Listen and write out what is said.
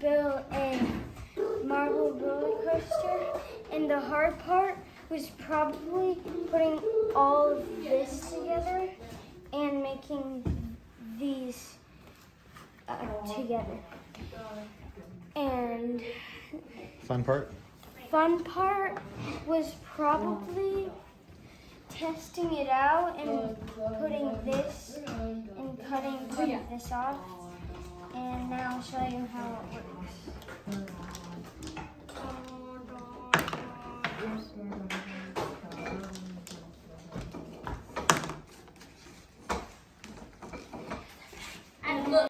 build a marble roller coaster, and the hard part was probably putting all of this together and making these uh, together. And Fun part? fun part was probably testing it out and putting this and cutting part this off. And now I'll show you how it works.